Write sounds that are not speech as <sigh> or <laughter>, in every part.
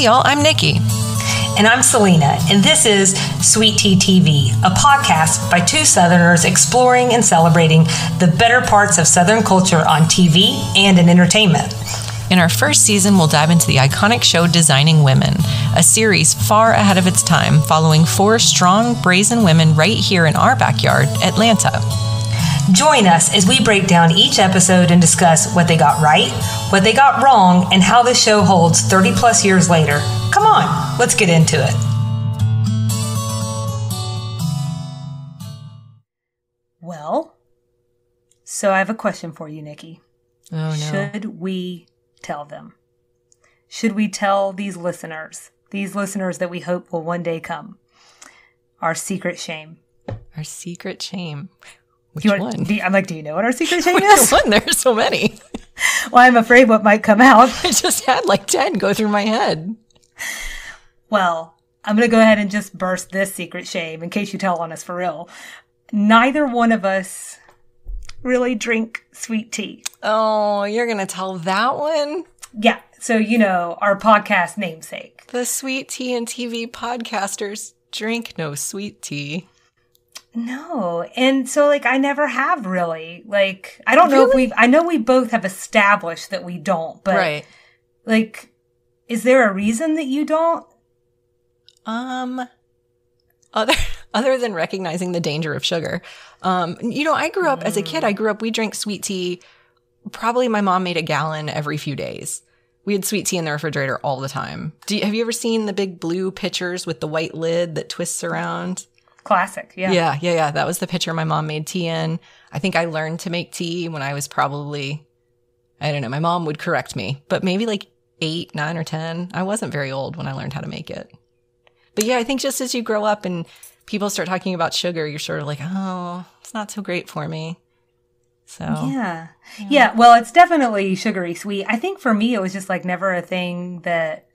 Hey, y'all, I'm Nikki. And I'm Salina, and this is Sweet Tea TV, a podcast by two Southerners exploring and celebrating the better parts of Southern culture on TV and in entertainment. In our first season, we'll dive into the iconic show Designing Women, a series far ahead of its time, following four strong, brazen women right here in our backyard, Atlanta. Join us as we break down each episode and discuss what they got right, what they got wrong, and how this show holds 30 plus years later. Come on, let's get into it. Well, so I have a question for you, Nikki. Oh, no. Should we tell them? Should we tell these listeners, these listeners that we hope will one day come, our secret shame? Our secret shame. Which You want- one? you- I'm like, do you know what our secret <laughs> shame Which is? one? There's so many. Well, I'm afraid what might come out. <laughs> I just had like 10 go through my head. Well, I'm going to go ahead and just burst this secret shame in case you tell on us for real. Neither one of us really drink sweet tea. Oh, you're going to tell that one? Yeah. So, you know, our podcast namesake. The sweet tea and TV podcasters drink no sweet tea. No. And so, like, I never have really. Like, I don't know if we've, I know we both have established that we don't, but right. like, is there a reason that you don't? Um, other <laughs> other than recognizing the danger of sugar, um, you know, I grew up as a kid. I grew up. We drank sweet tea. Probably my mom made a gallon every few days. We had sweet tea in the refrigerator all the time. Do you, have you ever seen the big blue pitchers with the white lid that twists around? Classic. Yeah. Yeah, yeah, yeah. That was the pitcher my mom made tea in. I think I learned to make tea when I was probably, I don't know, my mom would correct me, but maybe like eight, nine, or 10. I wasn't very old when I learned how to make it. But yeah, I think just as you grow up and people start talking about sugar, you're sort of like, oh, it's not so great for me. So, Yeah. yeah. Well, it's definitely sugary sweet. I think for me, it was just like never a thing that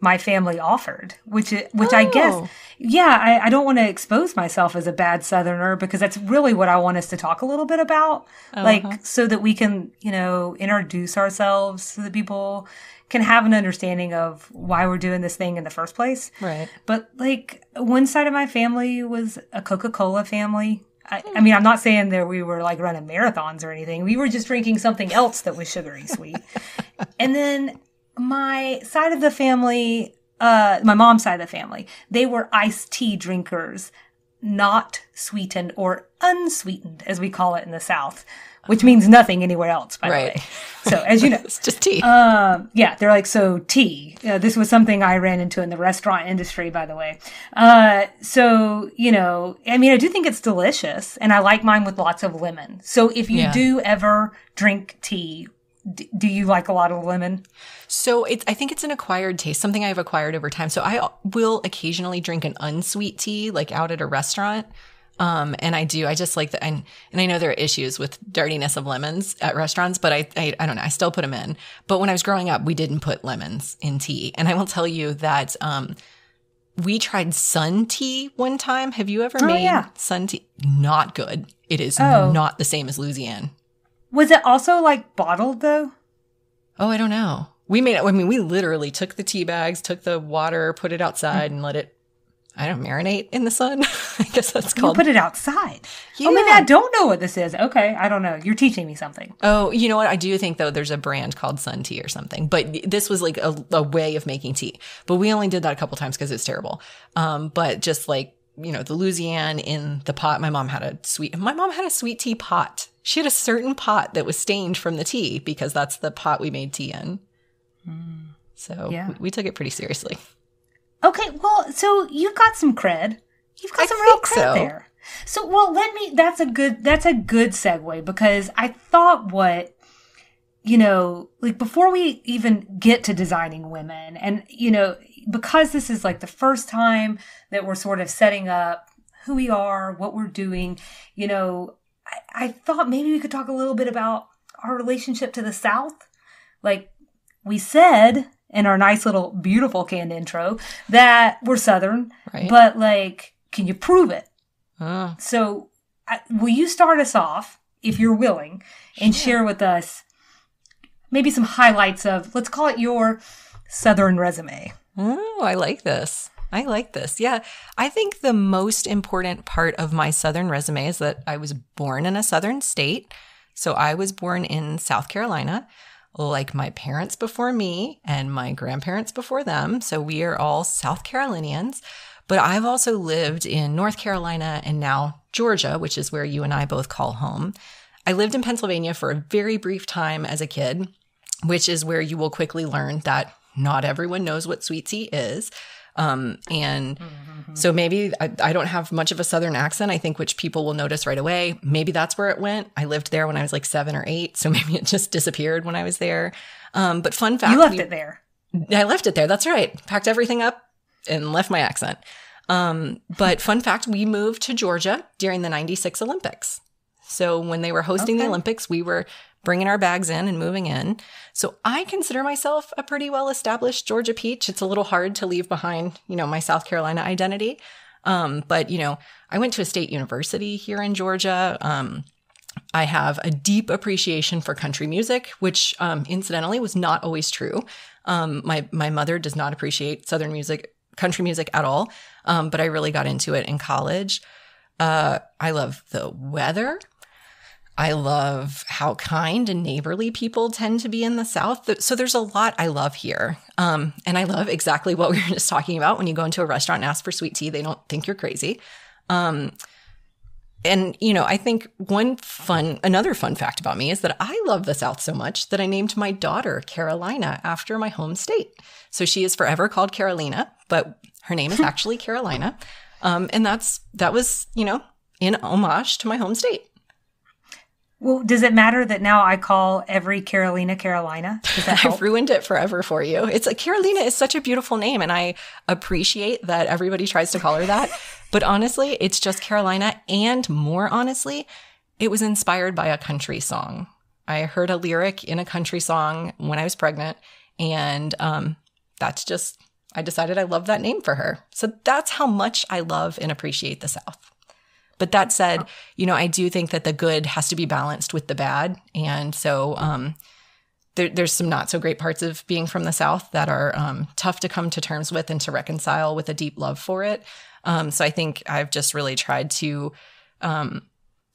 my family offered, which, i- which I guess, Oh. yeah, I, I don't want to expose myself as a bad Southerner because that's really what I want us to talk a little bit about. Oh, like, uh-huh. so that we can, you know, introduce ourselves so that people can have an understanding of why we're doing this thing in the first place. right. But like one side of my family was a Coca Cola family. I, I hmm. mean, I'm not saying that we were like running marathons or anything. We were just drinking something else that was sugary sweet. <laughs> and then my side of the family, uh, my mom's side of the family, they were iced tea drinkers, not sweetened or unsweetened, as we call it in the South, which means nothing anywhere else, by Right. the way. So, as you <laughs> know, It's just tea. um, yeah, they're like, so tea. Uh, this was something I ran into in the restaurant industry, by the way. Uh, so, you know, I mean, I do think it's delicious and I like mine with lots of lemon. So if you Yeah. do ever drink tea, d- do you like a lot of lemon? So it's, I think it's an acquired taste, something I've acquired over time. So I will occasionally drink an unsweet tea, like out at a restaurant. Um, and I do, I just like that. And, and I know there are issues with dirtiness of lemons at restaurants, but I, I, I don't know. I still put them in. But when I was growing up, we didn't put lemons in tea. And I will tell you that, um, we tried sun tea one time. Have you ever made yeah. sun tea? Not good. It is Oh. not the same as Luzianne. Was it also like bottled though? Oh, I don't know. We made it. I mean, we literally took the tea bags, took the water, put it outside, and let it. I don't marinate in the sun. <laughs> I guess that's You called. put it outside. Oh, maybe I don't know what this is. Okay. I don't know. You're teaching me something. oh, you know what? I do think though there's a brand called Sun Tea or something, but this was like a, a way of making tea. But we only did that a couple times because it's terrible. Um, but just like you know, the Luzianne in the pot. My mom had a sweet. My mom had a sweet tea pot. She had a certain pot that was stained from the tea because that's the pot we made tea in. So Yeah. we, we took it pretty seriously. Okay, well, so you've got some cred. You've got I some real cred so. there. So, well, let me. That's a good. That's a good segue because I thought what you know, like before we even get to designing women, and you know, because this is like the first time that we're sort of setting up who we are, what we're doing. You know, I, I thought maybe we could talk a little bit about our relationship to the South. Like we said in our nice little beautiful canned intro that we're Southern, Right. but like, can you prove it? Oh, So, I, will you start us off, if you're willing, and share with us maybe some highlights of, let's call it your Southern resume? Oh, I like this. I like this. Yeah. I think the most important part of my Southern resume is that I was born in a Southern state. So I was born in South Carolina, like my parents before me and my grandparents before them. So we are all South Carolinians. But I've also lived in North Carolina and now Georgia, which is where you and I both call home. I lived in Pennsylvania for a very brief time as a kid, which is where you will quickly learn that not everyone knows what sweet tea is. Um, and mm-hmm. so maybe I, I, don't have much of a Southern accent, I think, which people will notice right away. Maybe that's where it went. I lived there when I was like seven or eight. So <laughs> maybe it just disappeared when I was there. Um, but fun fact You left we, it there. I left it there. That's right. Packed everything up and left my accent. Um, but <laughs> fun fact, we moved to Georgia during the 96 Olympics. So when they were hosting okay. the Olympics, we were bringing our bags in and moving in. So I consider myself a pretty well established Georgia peach. It's a little hard to leave behind, you know, my South Carolina identity. Um, but, you know, I went to a state university here in Georgia. Um, I have a deep appreciation for country music, which um, incidentally was not always true. Um, my my mother does not appreciate Southern music, country music at all, um, but I really got into it in college. Uh, I love the weather. I love how kind and neighborly people tend to be in the South. So there's a lot I love here. Um, and I love exactly what <laughs> we were just talking about. When you go into a restaurant and ask for sweet tea, they don't think you're crazy. Um, and, you know, I think one fun, another fun fact about me is that I love the South so much that I named my daughter Carolina after my home state. So she is forever called Carolina, but her name is <laughs> actually Carolina. Um, and that's, that was, you know, in homage to my home state. Well, does it matter that now I call every Carolina Carolina? <laughs> I've ruined it forever for you. It's like Carolina is such a beautiful name, and I appreciate that everybody tries to call her that. <laughs> but honestly, it's just Carolina. And more honestly, it was inspired by a country song. I heard a lyric in a country song when I was pregnant, and um, that's just, I decided I love that name for her. So that's how much I love and appreciate the South. But that said, you know, I do think that the good has to be balanced with the bad. And so, um, there, there's some not so great parts of being from the South that are um, tough to come to terms with and to reconcile with a deep love for it. Um, so I think I've just really tried to um,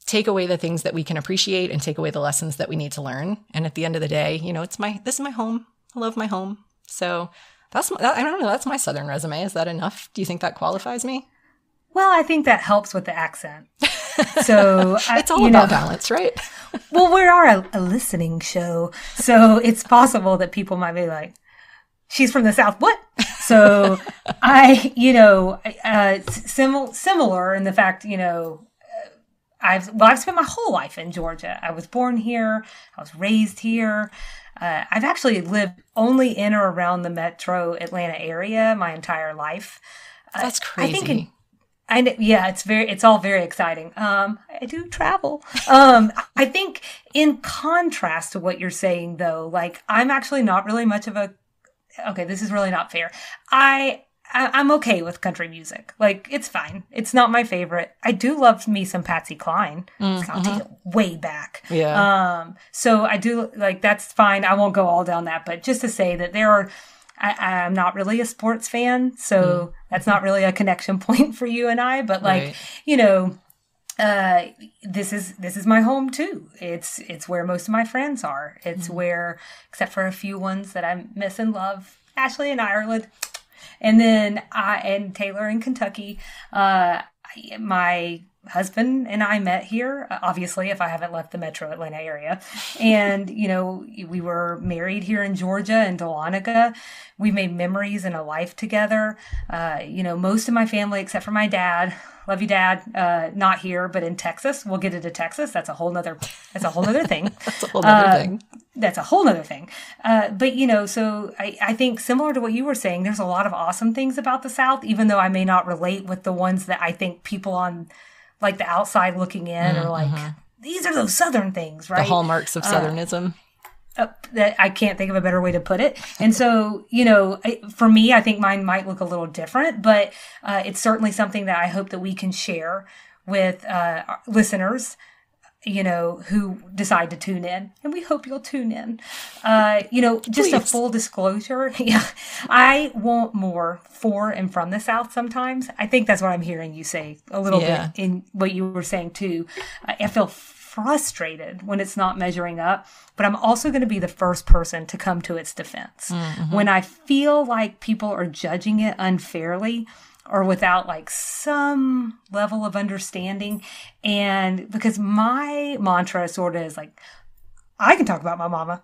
take away the things that we can appreciate and take away the lessons that we need to learn. And at the end of the day, you know, it's my this is my home. I love my home. So that's I don't know. That's my Southern resume. Is that enough? Do you think that qualifies me? Well, I think that helps with the accent. <laughs> So it's all about know, balance, right? <laughs> well, we are a, a, listening show, so it's possible that people might be like, "She's from the South." What? So <laughs> I, you know, uh, sim- similar in the fact, you know, uh, I've well, I've spent my whole life in Georgia. I was born here. I was raised here. Uh, I've actually lived only in or around the metro Atlanta area my entire life. That's crazy. I think in, I yeah, it's very, it's all very exciting. Um, I do travel. Um, <laughs> I think in contrast to what you're saying though, like I'm actually not really much of a, okay, this is really not fair. I, I am okay with country music. Like it's fine. It's not my favorite. I do love me some Patsy Cline. Mm, I'll take it way back. Yeah. Um, so I do like that's fine. I won't go all down that, but just to say that there are I, am not really a sports fan, so mm. that's not really a connection <laughs> point for you and I. But like, right. you know, uh, this is this is my home too. It's it's where most of my friends are. It's mm. where, except for a few ones that I miss and love, Ashley in Ireland, and then I and Taylor in Kentucky. Uh, my husband and I met here, uh, obviously, if I haven't left the metro Atlanta area. And, you know, we were married here in Georgia in Dahlonega. We made memories and a life together. Uh, you know, most of my family, except for my dad, love you, dad, uh, not here, but in Texas. We'll get into Texas. That's a whole nother, that's a whole nother thing. <laughs> that's a whole nother uh, thing. That's a whole nother thing. Uh, but, you know, so I, I think similar to what you were saying, there's a lot of awesome things about the South, even though I may not relate with the ones that I think people on, like the outside looking in mm-hmm. or like mm-hmm. these are those southern things right the hallmarks of uh, southernism uh, that I can't think of a better way to put it. And so, you know, for me, I think mine might look a little different, but uh, it's certainly something that I hope that we can share with uh, listeners you know, who decide to tune in, and we hope you'll tune in. Uh, you know, just Please. a full disclosure, <laughs> yeah, I want more for and from the South. Sometimes I think that's what I'm hearing you say a little yeah. bit in what you were saying too. I feel frustrated when it's not measuring up, but I'm also going to be the first person to come to its defense mm-hmm. when I feel like people are judging it unfairly or without like some level of understanding. And because my mantra sort of is like, I can talk about my mama,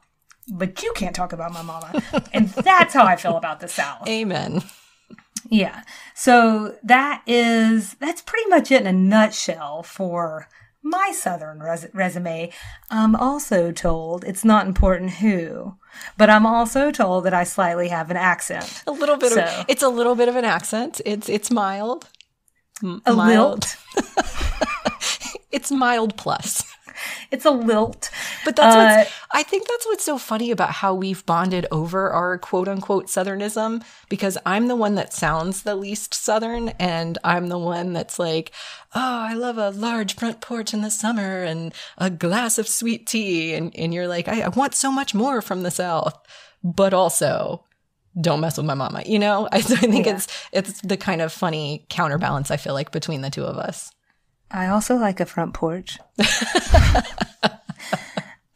but you can't talk about my mama. <laughs> and that's how I feel about the South. Amen. Yeah. So that is, that's pretty much it in a nutshell for my Southern res- resume. I'm also told it's not important who, but I'm also told that I slightly have an accent. A little bit. So, of, it's a little bit of an accent. It's it's mild. M- a mild. <laughs> it's mild plus. <laughs> It's a lilt. But that's uh, what's, I think that's what's so funny about how we've bonded over our quote unquote Southernism because I'm the one that sounds the least Southern and I'm the one that's like, oh, I love a large front porch in the summer and a glass of sweet tea. And, and you're like, I, I want so much more from the South, but also don't mess with my mama. You know, I, <laughs> I think yeah. it's it's the kind of funny counterbalance I feel like between the two of us. I also like a front porch. <laughs>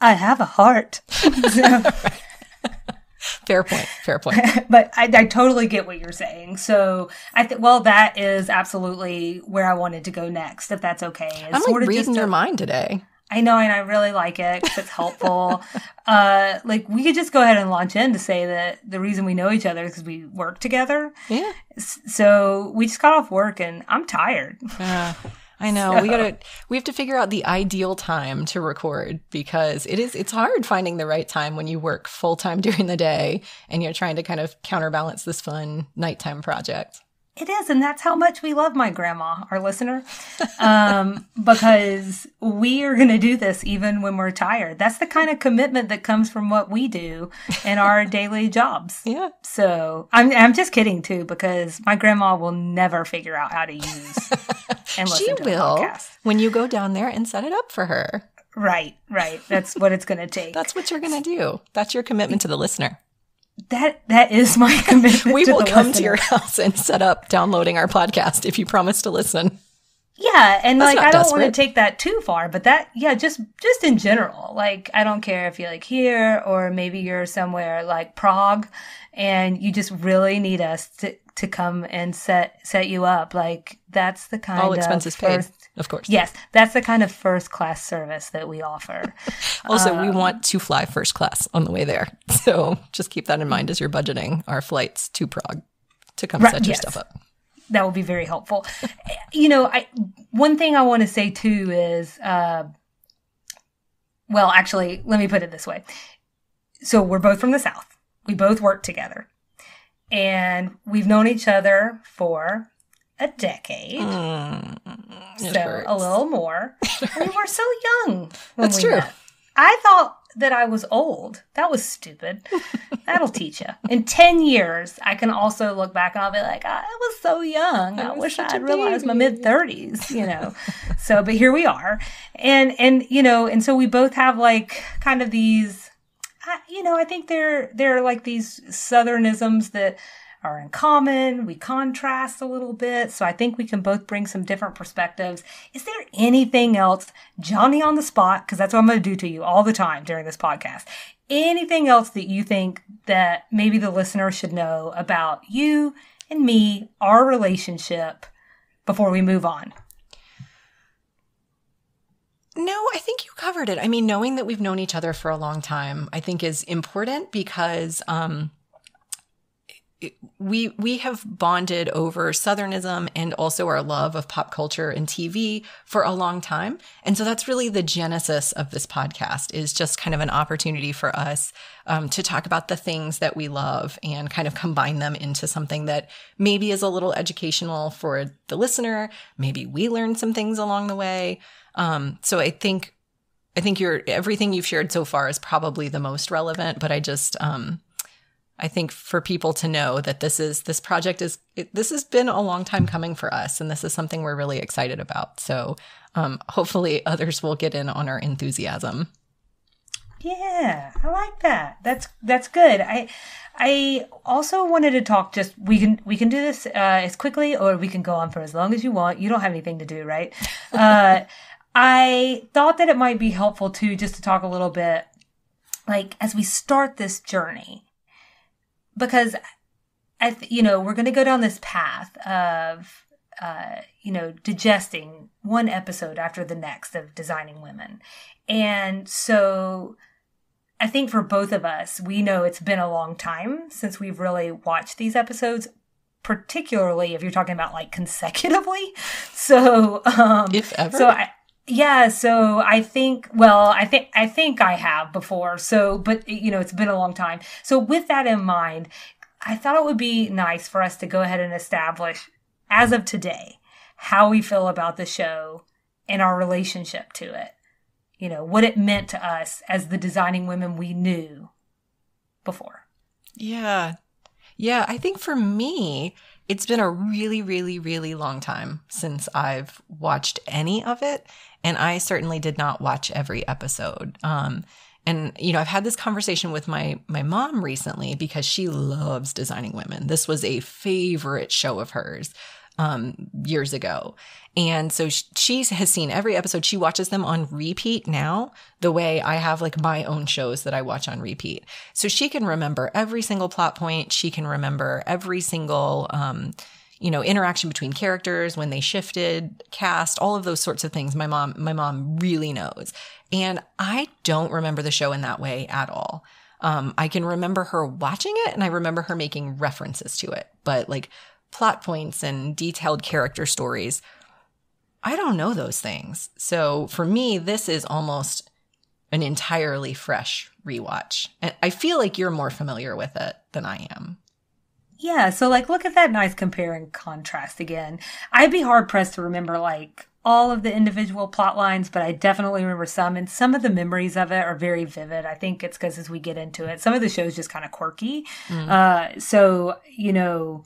I have a heart. <laughs> fair point. Fair point. <laughs> but I, I, totally get what you're saying. So I think, well, that is absolutely where I wanted to go next, if that's okay. It's I'm like sort of reading your a, mind today. I know, and I really like it because it's helpful. uh, like we could just go ahead and launch in to say that the reason we know each other is because we work together. Yeah. So we just got off work, and I'm tired. Uh, I know. So. We gotta <laughs> we have to figure out the ideal time to record because it is it's hard finding the right time when you work full time <laughs> during the day and you're trying to kind of counterbalance this fun nighttime project. It is, and that's how much we love my grandma, our listener, um, <laughs> because we are going to do this even when we're tired. That's the kind of commitment that comes from what we do in our <laughs> daily jobs. Yeah. So I'm I'm just kidding too, because my grandma will never figure out how to use <laughs> and she will when you go down there and set it up for her. Right, right. That's what it's going to take. That's what you're going to do. That's your commitment to the listener that that is my <laughs> commitment. we will come to your house and set up downloading our podcast if you promise to listen. Yeah, and That's like I don't want to take that too far, but that yeah, just just in general, like I don't care if you're like here or maybe you're somewhere like Prague and you just really need us to to come and set set you up. Like that's the kind all expenses of first, paid, of course. Yes, that's the kind of first class service that we offer. <laughs> also, um, we want to fly first class on the way there, <laughs> so just keep that in mind as you're budgeting our flights to Prague to come right, set your yes. stuff up. That would be very helpful. <laughs> you know, I one thing I want to say too is, uh, well, actually, let me put it this way. So we're both from the South. We both work together and we've known each other for a decade. Mm, so hurts. a little more. <laughs> we were so young when That's we true. met. I thought that I was old. That was stupid. That'll <laughs> teach you. In 10 years, I can also look back and I'll be like, I was so young. I, I wish I had realized my mid 30s, you know. <laughs> so, but here we are. And, and, you know, and so we both have like kind of these I, you know, I think they're, they're like these southernisms that are in common. We contrast a little bit. So I think we can both bring some different perspectives. Is there anything else, Johnny on the spot, because that's what I'm going to do to you all the time during this podcast. Anything else that you think that maybe the listener should know about you and me, our relationship before we move on? No, I think you covered it. I mean, knowing that we've known each other for a long time, I think is important because um, we we have bonded over southernism and also our love of pop culture and TV for a long time. And so that's really the genesis of this podcast is just kind of an opportunity for us um, to talk about the things that we love and kind of combine them into something that maybe is a little educational for the listener. Maybe we learn some things along the way. Um, so I think, I think your everything you've shared so far is probably the most relevant, but I just, um, I think for people to know that this is this project is it, this has been a long time coming for us, and this is something we're really excited about. So um, hopefully, others will get in on our enthusiasm. Yeah, I like that. That's that's good. I I also wanted to talk. Just we can we can do this uh, as quickly, or we can go on for as long as you want. You don't have anything to do, right? <laughs> uh, I thought that it might be helpful too, just to talk a little bit, like as we start this journey because I, th- you know, we're going to go down this path of, uh, you know, digesting one episode after the next of designing women. And so I think for both of us, we know it's been a long time since we've really watched these episodes, particularly if you're talking about like consecutively. <laughs> So, um, if ever. So I, yeah, so I think well, I think I think I have before. So, but you know, it's been a long time. So with that in mind, I thought it would be nice for us to go ahead and establish as of today how we feel about the show and our relationship to it. You know, what it meant to us as the designing women we knew before. Yeah. Yeah, I think for me, it's been a really, really, really long time since I've watched any of it. And I certainly did not watch every episode. Um, and you know, I've had this conversation with my my mom recently because she loves designing women. This was a favorite show of hers um, years ago. And so she has seen every episode. She watches them on repeat now, the way I have like my own shows that I watch on repeat. So she can remember every single plot point. She can remember every single, um, you know, interaction between characters when they shifted cast, all of those sorts of things. My mom, my mom really knows. And I don't remember the show in that way at all. Um, I can remember her watching it and I remember her making references to it, but like plot points and detailed character stories, I don't know those things. So for me, this is almost an entirely fresh rewatch. And I feel like you're more familiar with it than I am. Yeah, so like look at that nice compare and contrast again. I'd be hard pressed to remember like all of the individual plot lines, but I definitely remember some, and some of the memories of it are very vivid. I think it's because as we get into it, some of the show's just kind of quirky. Mm. Uh, so you know,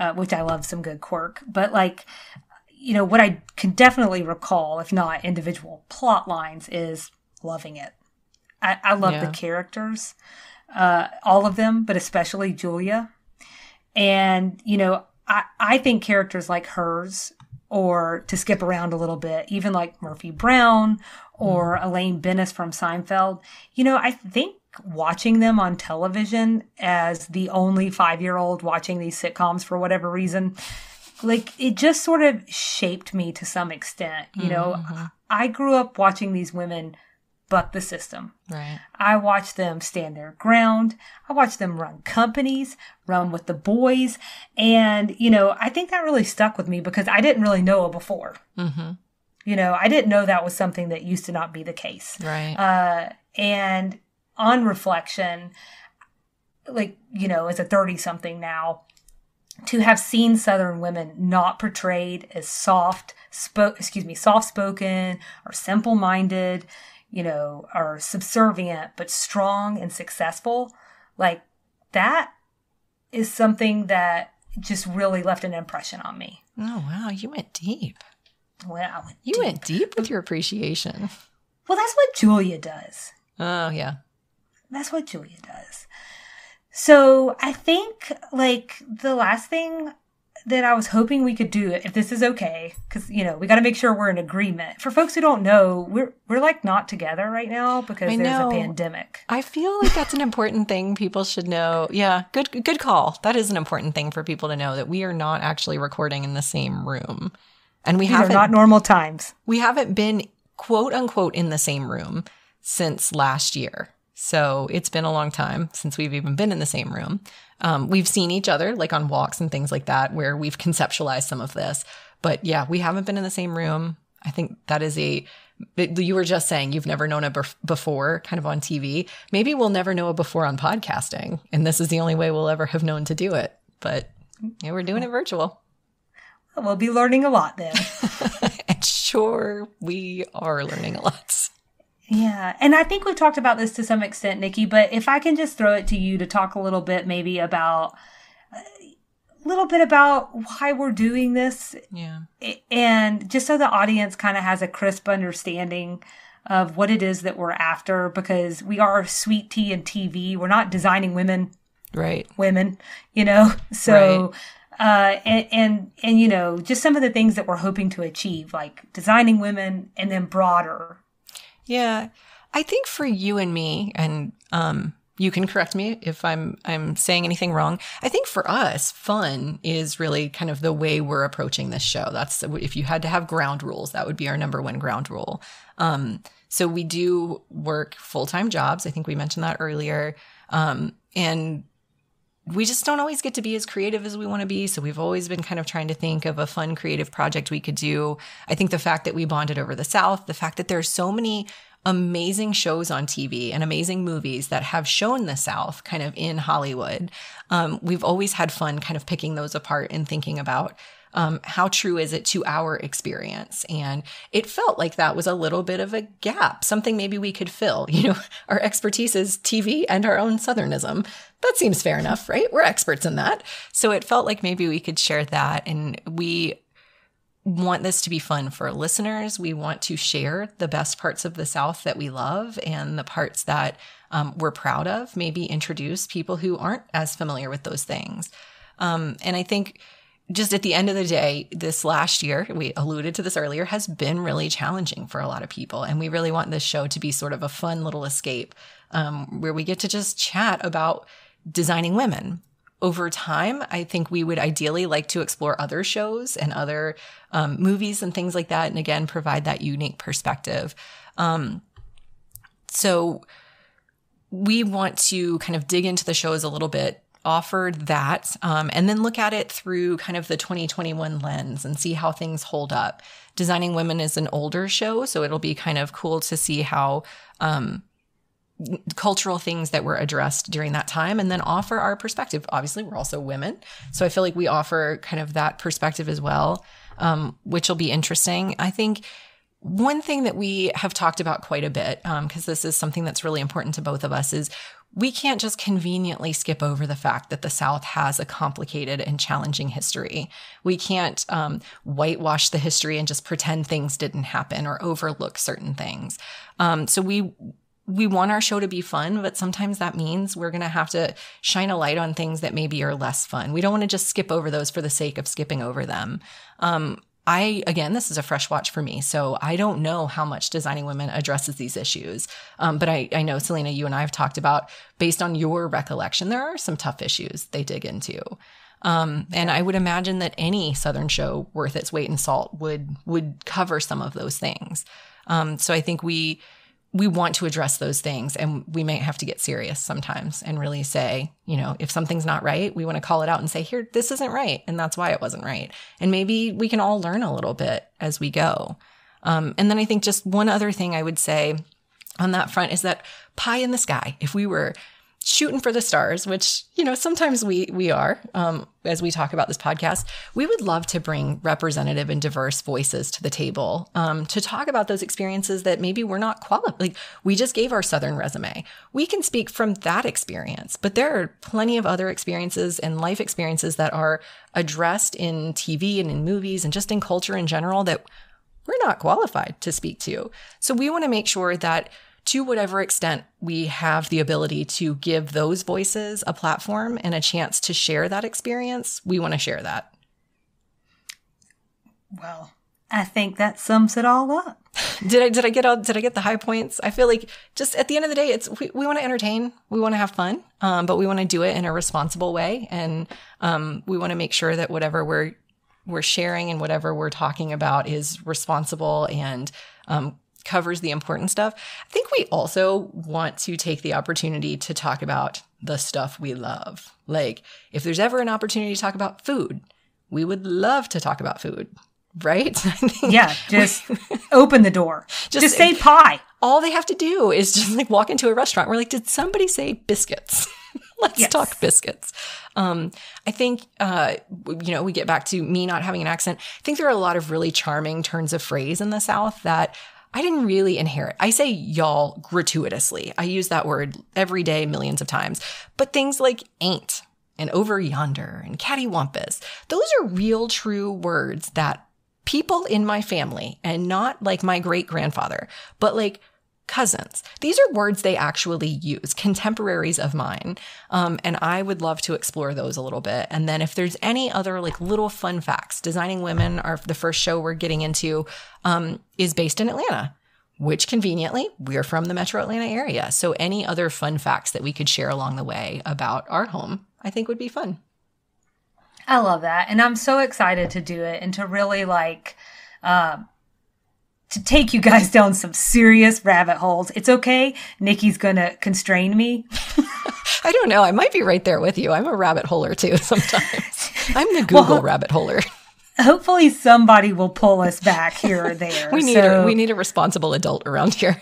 uh, which I love some good quirk, but like you know, what I can definitely recall, if not individual plot lines, is loving it. I, I love yeah. the characters, uh, all of them, but especially Julia. And, you know, I, I think characters like hers, or to skip around a little bit, even like Murphy Brown or mm. Elaine Benes from Seinfeld, you know, I think watching them on television as the only five year old watching these sitcoms for whatever reason, like it just sort of shaped me to some extent. You know, mm-hmm. I grew up watching these women buck the system. Right. I watched them stand their ground. I watched them run companies, run with the boys. And, you know, I think that really stuck with me because I didn't really know it before. Mm-hmm. You know, I didn't know that was something that used to not be the case. Right. Uh, and on reflection, like, you know, as a 30 something now, to have seen Southern women not portrayed as soft, spoke, excuse me, soft spoken or simple minded, you know, are subservient, but strong and successful, like that is something that just really left an impression on me. Oh, wow. You went deep. Well, went you deep. went deep with your appreciation. Well, that's what Julia does. Oh, yeah. That's what Julia does. So I think like the last thing that I was hoping we could do, it if this is okay, because you know we got to make sure we're in agreement. For folks who don't know, we're we're like not together right now because I there's know. a pandemic. I feel like that's an important thing people should know. Yeah, good good call. That is an important thing for people to know that we are not actually recording in the same room, and we have not normal times. We haven't been quote unquote in the same room since last year. So it's been a long time since we've even been in the same room. Um, we've seen each other like on walks and things like that where we've conceptualized some of this. But yeah, we haven't been in the same room. I think that is a, you were just saying you've never known a before kind of on TV. Maybe we'll never know a before on podcasting. And this is the only way we'll ever have known to do it. But yeah, we're doing it virtual. We'll be learning a lot then. <laughs> and sure, we are learning a lot. Yeah. And I think we've talked about this to some extent, Nikki, but if I can just throw it to you to talk a little bit maybe about a little bit about why we're doing this. Yeah. And just so the audience kind of has a crisp understanding of what it is that we're after because we are sweet tea and TV. We're not designing women. Right. Women, you know. <laughs> So right. uh and, and and you know, just some of the things that we're hoping to achieve like designing women and then broader. Yeah. I think for you and me and um you can correct me if I'm I'm saying anything wrong. I think for us, fun is really kind of the way we're approaching this show. That's if you had to have ground rules, that would be our number one ground rule. Um, so we do work full time jobs. I think we mentioned that earlier, um, and we just don't always get to be as creative as we want to be. So we've always been kind of trying to think of a fun creative project we could do. I think the fact that we bonded over the South, the fact that there are so many amazing shows on TV and amazing movies that have shown the South kind of in Hollywood. Um, we've always had fun kind of picking those apart and thinking about um, how true is it to our experience? And it felt like that was a little bit of a gap, something maybe we could fill. <laughs> You know, our expertise is TV and our own Southernism. That seems fair enough, <laughs> right? We're experts in that. So it felt like maybe we could share that. And we want this to be fun for listeners. We want to share the best parts of the South that we love and the parts that um, we're proud of, maybe introduce people who aren't as familiar with those things. Um, and I think just at the end of the day, this last year, we alluded to this earlier, has been really challenging for a lot of people. And we really want this show to be sort of a fun little escape um, where we get to just chat about designing women over time, I think we would ideally like to explore other shows and other um, movies and things like that. And again, provide that unique perspective. Um, so we want to kind of dig into the shows a little bit offer that um, and then look at it through kind of the 2021 lens and see how things hold up designing women is an older show so it'll be kind of cool to see how um, cultural things that were addressed during that time and then offer our perspective. Obviously, we're also women. So I feel like we offer kind of that perspective as well, um, which will be interesting. I think one thing that we have talked about quite a bit, because um, this is something that's really important to both of us, is we can't just conveniently skip over the fact that the South has a complicated and challenging history. We can't um, whitewash the history and just pretend things didn't happen or overlook certain things. Um, so we we want our show to be fun, but sometimes that means we're going to have to shine a light on things that maybe are less fun. We don't want to just skip over those for the sake of skipping over them. Um, I, again, this is a fresh watch for me. So I don't know how much Designing Women addresses these issues. Um, but I, I know, Salina, you and I have talked about, based on your recollection, there are some tough issues they dig into. Um, and I would imagine that any Southern show worth its weight in salt would, would cover some of those things. Um, so I think we, we want to address those things and we may have to get serious sometimes and really say, you know, if something's not right, we want to call it out and say, here, this isn't right. And that's why it wasn't right. And maybe we can all learn a little bit as we go. Um, and then I think just one other thing I would say on that front is that pie in the sky. If we were shooting for the stars, which you know sometimes we we are um, as we talk about this podcast. We would love to bring representative and diverse voices to the table um, to talk about those experiences that maybe we're not qualified. Like we just gave our Southern resume, we can speak from that experience, but there are plenty of other experiences and life experiences that are addressed in TV and in movies and just in culture in general that we're not qualified to speak to. So we want to make sure that to whatever extent we have the ability to give those voices a platform and a chance to share that experience, we want to share that. Well, I think that sums it all up. <laughs> did I did I get all did I get the high points? I feel like just at the end of the day, it's we, we want to entertain, we want to have fun, um, but we want to do it in a responsible way, and um, we want to make sure that whatever we're we're sharing and whatever we're talking about is responsible and um, covers the important stuff. I think we also want to take the opportunity to talk about the stuff we love. Like, if there's ever an opportunity to talk about food, we would love to talk about food, right? <laughs> yeah, just open the door. <laughs> Just, just say pie. All they have to do is just like walk into a restaurant. We're like, did somebody say biscuits? <laughs> Let's yes. talk biscuits. Um, I think, uh, you know, we get back to me not having an accent. I think there are a lot of really charming turns of phrase in the South that I didn't really inherit. I say y'all gratuitously. I use that word every day, millions of times. But things like ain't and over yonder and cattywampus, those are real, true words that people in my family and not like my great grandfather, but like cousins. These are words they actually use, contemporaries of mine. Um, and I would love to explore those a little bit. And then if there's any other like little fun facts, Designing Women, are the first show we're getting into, um, is based in Atlanta. Which conveniently, we're from the metro Atlanta area. So, any other fun facts that we could share along the way about our home, I think would be fun. I love that. And I'm so excited to do it and to really like, um, to take you guys down some serious rabbit holes. It's okay. Nikki's going to constrain me. <laughs> I don't know. I might be right there with you. I'm a rabbit holer too <laughs> sometimes. I'm the Google well, rabbit holer. Hopefully somebody will pull us back here or <laughs> there. we need so, a, we need a responsible adult around here.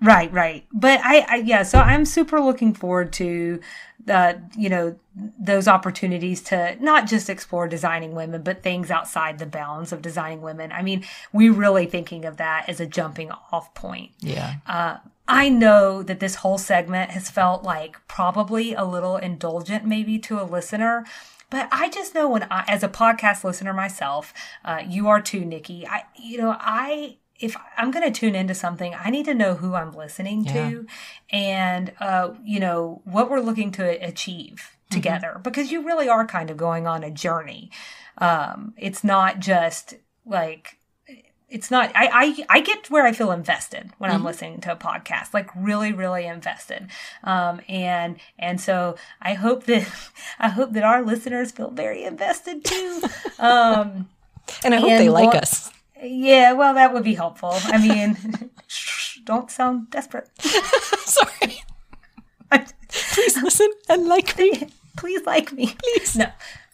Right, right. But I, I yeah, so I'm super looking forward to uh, you know, those opportunities to not just explore designing women, but things outside the bounds of designing women. I mean, we really thinking of that as a jumping off point. Yeah. Uh, I know that this whole segment has felt like probably a little indulgent, maybe to a listener. But I just know when I, as a podcast listener myself, uh, you are too, Nikki. I, you know, I if I'm going to tune into something, I need to know who I'm listening yeah. to and, uh, you know, what we're looking to achieve mm-hmm. together mm-hmm. because you really are kind of going on a journey. Um, it's not just like, it's not, I, I, I get where I feel invested when mm-hmm. I'm listening to a podcast, like really, really invested. Um, and, and so I hope that, <laughs> I hope that our listeners feel very invested too. <laughs> Um, and I hope and they like us. Yeah, well, that would be helpful. I mean, <laughs> don't sound desperate. <laughs> Sorry. <laughs> Please listen and like me. Please like me. Please. No.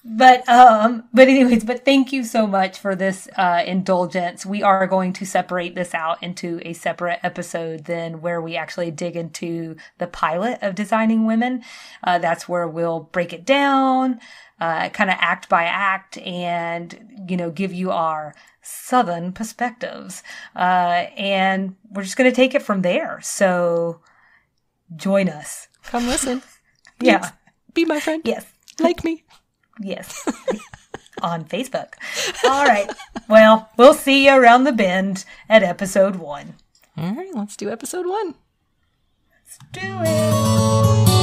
But um but anyways, but thank you so much for this uh indulgence. We are going to separate this out into a separate episode then where we actually dig into the pilot of designing women. Uh that's where we'll break it down, uh kind of act by act and you know give you our Southern perspectives. Uh, and we're just going to take it from there. So join us. Come listen. <laughs> yeah. Be my friend. Yes. Like me. <laughs> Yes. On Facebook. All right. Well, we'll see you around the bend at episode one. All right. Let's do episode one. Let's do it.